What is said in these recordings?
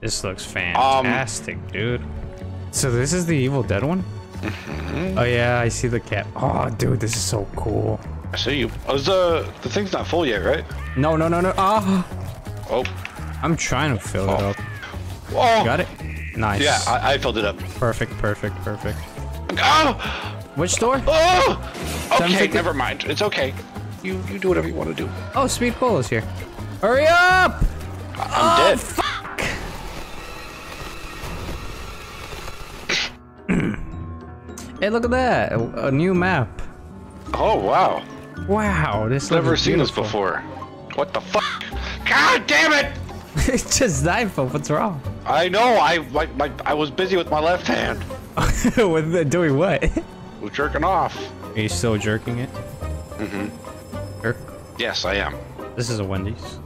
This looks fantastic, dude. So this is the Evil Dead one? Oh yeah, I see the cat. Oh, dude, this is so cool. I see you. Oh, is the the thing's not full yet, right? No, no, no, no. Ah, Oh, I'm trying to fill it Oh. up. oh, Got it? Nice. Yeah, I, I filled it up. Perfect, perfect, perfect. Oh, Which door? oh. Okay, never mind. It's okay. You you do whatever you want to do. Oh, Speed Cola's here. Hurry up! I'm Oh, dead. Hey, look at that. A, a new map. Oh wow, Wow, this never looks seen this before. What the fuck? God damn it! it's just Zypho. What's wrong? I know. I my, my, I was busy with my left hand. With the, doing what? Was jerking off. Are you still jerking it? Mm-hmm. Jerk. Yes, I am. This is a Wendy's.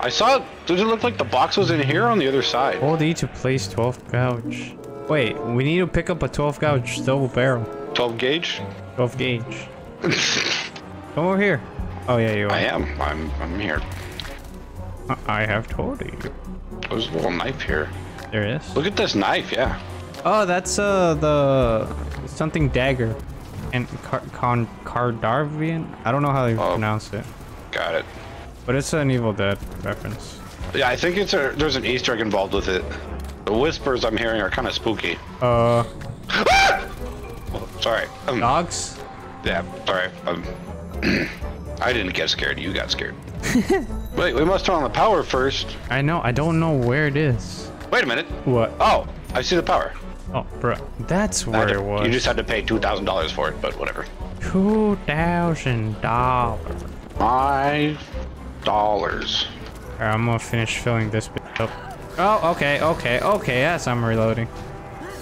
I saw. Does it look like the box was in here on the other side? Hold E to place 12 gauge. Wait, we need to pick up a 12 gauge double barrel. 12 gauge. 12 gauge. Come over here. Oh yeah, you are. I am. I'm. I'm here. I have told you. There's a little knife here. There is. Look at this knife. Yeah. Oh, that's uh the something dagger, and car con Cardarvian. I don't know how you Oh. pronounce it, Got it. but it's an Evil Dead reference. Yeah, I think it's a. There's an Easter egg involved with it. The whispers I'm hearing are kind of spooky. Uh, Oh, sorry. Um, dogs. Yeah. Sorry. Um, I didn't get scared. You got scared. Wait, we must turn on the power first. I know. I don't know where it is. Wait a minute. What? Oh, I see the power. Oh, bro, that's where had it was. You just had to pay two thousand dollars for it, but whatever. two thousand dollars. Five dollars. I'm gonna finish filling this bit up. Oh, okay, okay, okay. Yes, I'm reloading.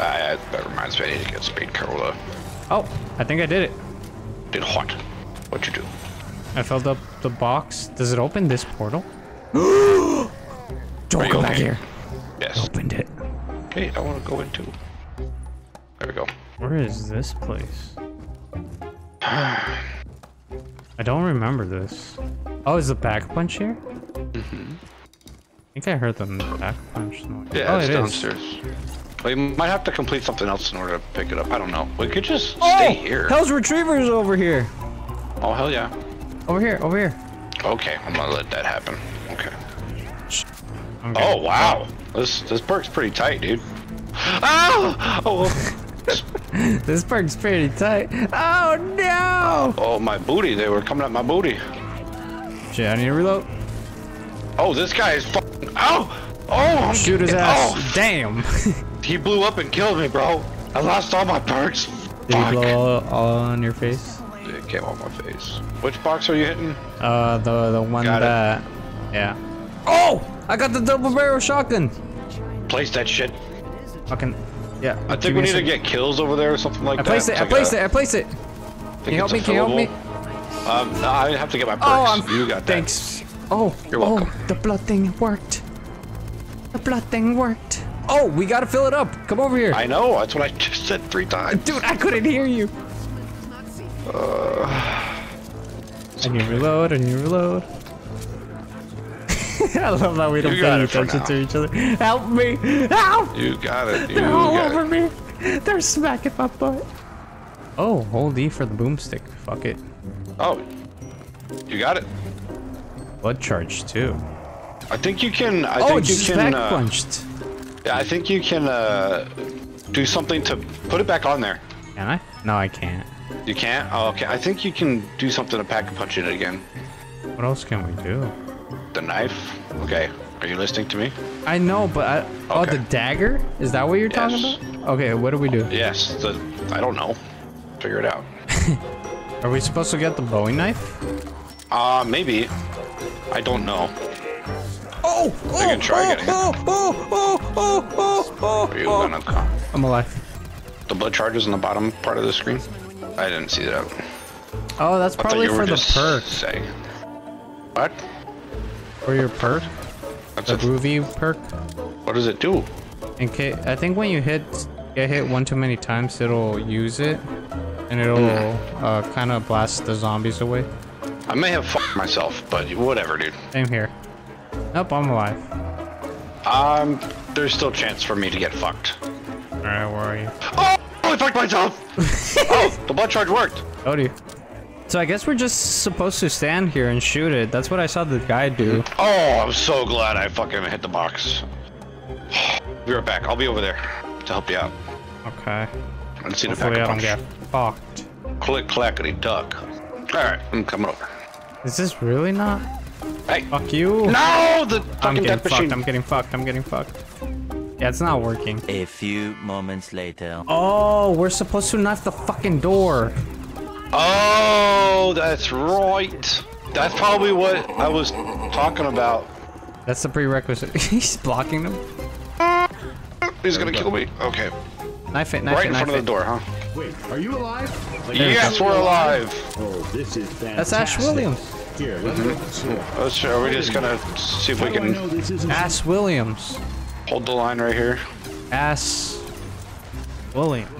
Uh, that reminds me, I need to get Speed Corolla. Oh, I think I did it. Did what? What'd you do? I filled up the box. Does it open this portal? Are Don't you go back okay? here. Yes. Opened it. Okay, I want to go into. There we go. Where is this place? I don't remember this. Oh, is the Pack Punch here? Mm-hmm. I think I heard the Pack Punch noise. Yeah, oh, it's it is. downstairs. We might have to complete something else in order to pick it up. I don't know. We could just Oh, stay here. Hell's Retriever's over here. Oh hell yeah. Over here, over here. Okay, I'm gonna let that happen. Okay. I'm Oh good. wow, this this perk's pretty tight, dude. Ah! Oh! Oh! This perk's pretty tight. Oh no! Oh my booty! They were coming at my booty. Shit, I need to reload. Oh, this guy is Oh! Oh! I'm Shoot his ass. Oh! Damn. He blew up and killed me, bro. I lost all my perks. Did Fuck. blow all, on your face? It came on my face. Which box are you hitting? Uh, the the one Got it. that. Yeah. Oh! I got the double barrel shotgun. Place that shit. Fucking. Yeah. I think we need to get kills over there or something like that. I that. placed it. I like placed a- it. I placed it. I think Can you help me? Can you help me? Um, no, I have to get my perks. Oh, I'm. you got that. Thanks. Oh. You're welcome. Oh, the blood thing worked. The blood thing worked. Oh, we gotta fill it up. Come over here. I know. That's what I just said three times. Dude, I couldn't hear you. I need to reload, and you reload. I love how we don't pay it attention to each other. Help me! Help! You got it. You They're all got over it. me. They're smacking my butt. Oh, hold E for the boomstick. Fuck it. Oh, you got it. Blood charge too. I think you can. I oh, think it's you can. back Uh, punched. yeah, I think you can uh, do something to put it back on there. Can I? No, I can't. You can't. Oh, okay. I think you can do something to pack and punch it again. What else can we do? The knife. Okay. Are you listening to me? I know, but I, oh, the dagger? Is that what you're talking about? Okay, what do we do? Yes. The. I don't know. Figure it out. Are we supposed to get the Bowie knife? Uh, maybe. I don't know. Oh! I can try getting it. oh, oh, oh, oh, oh, oh, Are you oh. gonna come? I'm alive. The blood charges in the bottom part of the screen. I didn't see that. Oh, that's I probably for the just perk. saying. What? For your perk? That's The a, groovy perk? what does it do? In case, I think when you hit get hit one too many times, it'll use it, and it'll Hmm. uh, kind of blast the zombies away. I may have fucked myself, but whatever, dude. Same here. Nope, I'm alive. Um, there's still a chance for me to get fucked. Alright, where are you? Oh, I fucked myself! oh, the blood charge worked. Oh, you? So I guess we're just supposed to stand here and shoot it. That's what I saw the guy do. Oh, I'm so glad I fucking hit the box. Be right back. I'll be over there to help you out. Okay. Let's see the Hopefully I pack don't punch. get fucked. Click clackety duck. Alright, I'm coming over. Is this really not? Hey! Fuck you. No! The I'm getting death fucked. machine. I'm getting fucked. I'm getting fucked. Yeah, it's not working. A few moments later. Oh, we're supposed to knife the fucking door. Oh, that's right. That's probably what I was talking about. That's the prerequisite. He's blocking them. He's gonna kill me. Okay. Knife it, knife Right it, in knife front of the door, huh? Wait, are you alive? Like, Yes, we're alive. Oh, this is fantastic. That's Ash Williams. Here, let me see. Let's, are we just gonna see if we How do I can know Ass Williams. hold the line right here? Ass Williams.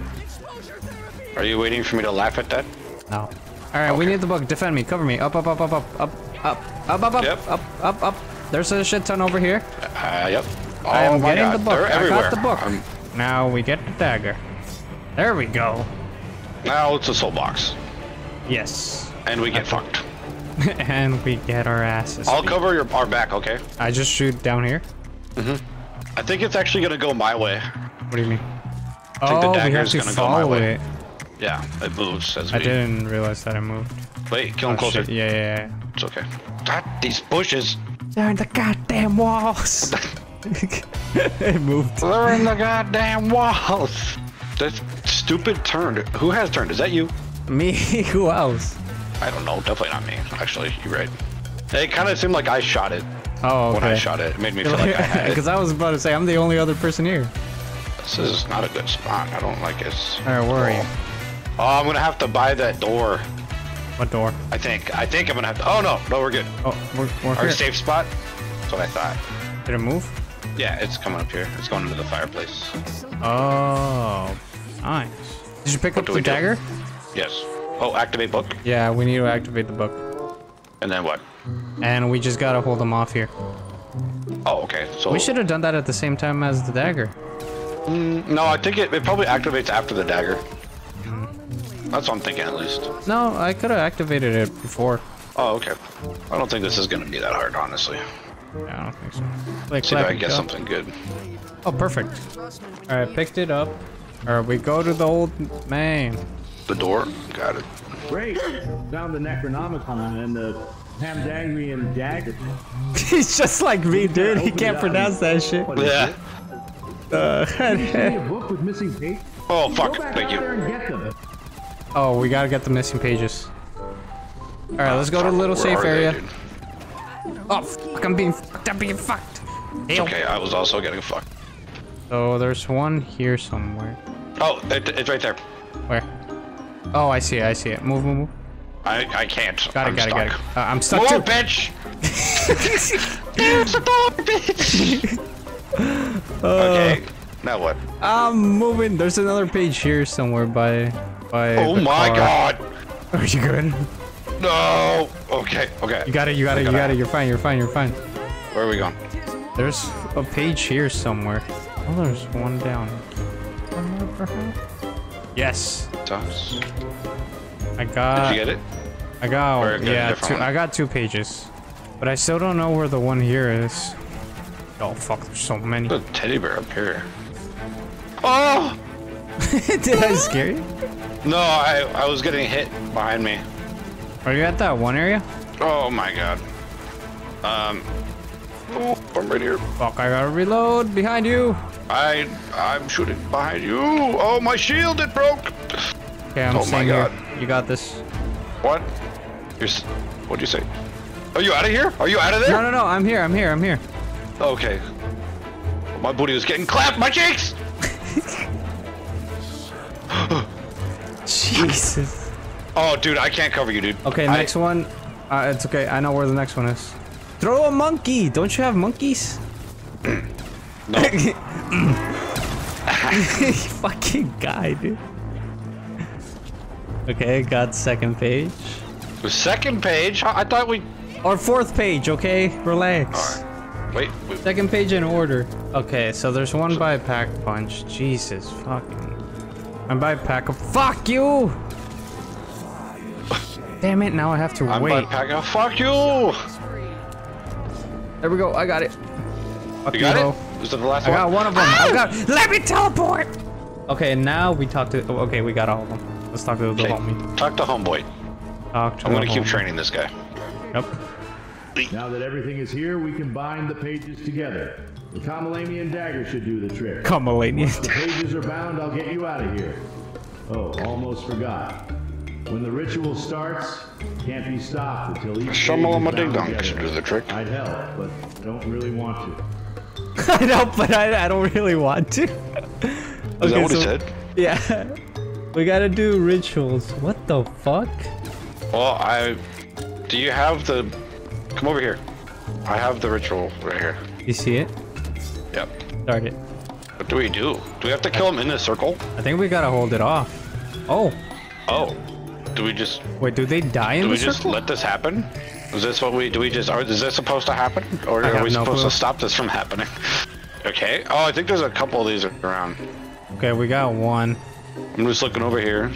Are you waiting for me to laugh at that? No. All right, we need the book. Defend me. Cover me. Up, up, up, up, up, up, up, up, up, up, Yep. up, up, up. There's a shit ton over here. Uh, yep. Oh I am getting god, the book. they're I everywhere. got the book. I'm- Now we get the dagger. There we go. now it's a soul box. Yes. And we get fucked. and we get our asses. I'll beat. cover your our back, okay? I just shoot down here. Mm-hmm. I think it's actually gonna go my way. What do you mean? I think the oh, we have dagger's to gonna go my way. it. Yeah, it moves as I we didn't realize that I moved. wait, kill him Oh, closer. shit. Yeah, yeah, yeah. It's okay. God, these bushes. They're in the goddamn walls. it moved. They're in the goddamn walls. That stupid turn. Who has turned? Is that you? Me? Who else? I don't know. Definitely not me. Actually, you're right. It kind of seemed like I shot it Oh, when I shot it. It made me feel like I had it. Because I was about to say I'm the only other person here. This is not a good spot. I don't like it. All right, where are you? Oh, I'm gonna have to buy that door. What door? I think. I think I'm gonna have to. Oh no, no, we're good. Oh, we're, we're Our here. safe spot. That's what I thought. Did it move? Yeah, it's coming up here. It's going into the fireplace. Oh, nice. Did you pick What up the we do? dagger? Yes. Oh, activate book. Yeah, we need to activate the book. And then what? And we just gotta hold them off here. Oh, okay. So We should have done that at the same time as the dagger. Mm, no, I think it, it probably activates after the dagger. That's what I'm thinking, at least. No, I could have activated it before. Oh, okay. I don't think this is gonna be that hard, honestly. Yeah, I don't think so. Like, See if I can get up. something good. Oh, perfect. All right, picked it up. All right, we go to the old man. The door. Got it. Great. Found the Necronomicon and the Hamdangrian dagger. He's just like me, dude. He can't pronounce that shit. Yeah. Uh, See a book with missing pages? Oh, fuck. Thank you. and get them. oh, we gotta get the missing pages. All right, let's go to the little Where safe are they, area. Oh, fuck, I'm being fucked. I'm being fucked. It's okay. I was also getting fucked. So there's one here somewhere. Oh, it, it's right there. Where? Oh, I see it. I see it. Move, move, move. I I can't. Got it, I'm got it, got it. Uh, I'm stuck Move, too. bitch! Use the door, bitch! okay. Now what? I'm moving. There's another page here somewhere by by. Oh my car. god! Are you good? No! Okay, okay. You got it. You got it. You got it. You're fine. You're fine. You're fine. Where are we going? There's a page here somewhere. Oh, there's one down. Yes, Toss. I got. Did you get it? I got. Or yeah, two. I got two pages, but I still don't know where the one here is. Oh fuck! There's so many. There's a teddy bear up here. Oh! Did I scare you? No, I, I was getting hit behind me. Are you at that one area? Oh my god. Um. Oh, I'm right here. Fuck! I gotta reload behind you. I I'm shooting behind you. Oh my shield it broke. Okay, I'm Oh my God. here. You got this. What? You're. s- What'd you say? Are you out of here? Are you out of there? No, no, no. I'm here. I'm here. I'm here. Okay. My booty was getting clapped. My cheeks. Jesus. Oh, dude, I can't cover you, dude. Okay, I- next one. Uh, it's okay. I know where the next one is. Throw a monkey. Don't you have monkeys? No. Fucking guy, dude. Okay, got second page. The second page. I I thought we. Or fourth page, okay? Relax. Wait, wait. Second page in order. Okay, so there's one by Pack Punch. Jesus fucking. I'm by Pack of. Fuck you! Damn it, now I have to I'm wait. unpacking. Fuck you! There we go, I got it. Fuck You got ho. it? Was that the last I one? got one of them. I got. Let me teleport! Okay, now we talk to. oh, Okay, we got all of them. Let's talk to the Okay, homie. Talk to homeboy. Talk to I'm gonna keep homie. training this guy. Yep. Now that everything is here, we can bind the pages together. The Kamalamian dagger should do the trick. Come, The pages are bound, I'll get you out of here. Oh, almost forgot. When the ritual starts, can't be stopped until each page is Shamalama bound ding dong together. should do the trick. I'd help, but don't really want to. I know, but I, I don't really want to. Is that what he said? Yeah. We gotta do rituals. What the fuck? Well, I. Do you have the? Come over here. I have the ritual right here. You see it? Yep. Start it. What do we do? Do we have to kill him in this circle? I think we gotta hold it off. Oh, Oh. Do we just wait, do they die in do the circle? Do we just let this happen? Is this what we do? We just are? Is this supposed to happen, or are we no supposed clue. to stop this from happening? Okay. Oh, I think there's a couple of these around. Okay, we got one. I'm just looking over here.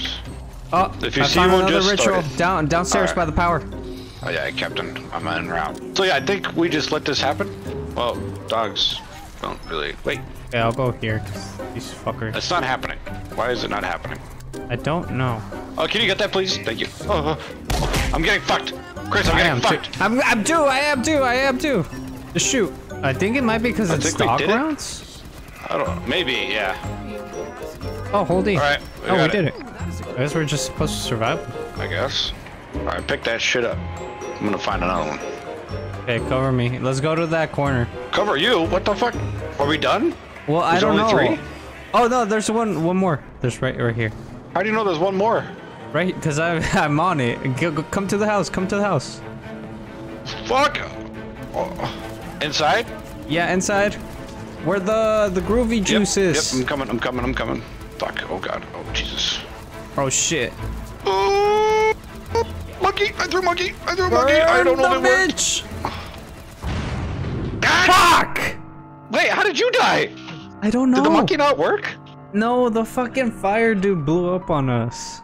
Oh, If you I see found one, another just ritual down downstairs Alright. by the power. Oh yeah, Captain. I'm en route. So yeah, I think we just let this happen. Well, dogs don't really. Wait, Yeah, I'll go here. These fuckers. it's not happening. Why is it not happening? I don't know. Oh, can you get that, please? Thank you. Oh, oh. oh. I'm getting fucked. Chris, I'm I getting am too. fucked. I'm, I'm too. I am too. I am too. Just shoot. I think it might be because it's stock did it. rounds. I don't. Maybe, yeah. Oh, hold E. All right, we oh, we got did it. it. I guess we're just supposed to survive. I guess. All right, pick that shit up. I'm gonna find another one. Okay, cover me. Let's go to that corner. Cover you? What the fuck? Are we done? Well, I don't only know. three? Oh no, there's one. One more. There's right, right here. How do you know there's one more? Right, because I'm on it. Go, go, come to the house. Come to the house. Fuck. Oh. Inside? Yeah, inside. Where the the groovy Yep, juice is. Yep, I'm coming. I'm coming. I'm coming. Fuck. Oh god. Oh Jesus. Oh shit. Oh, monkey! I threw monkey! I threw monkey! I don't know Burn if it the worked. God! Fuck! Wait, how did you die? I don't know. Did the monkey not work? No, the fucking fire dude blew up on us.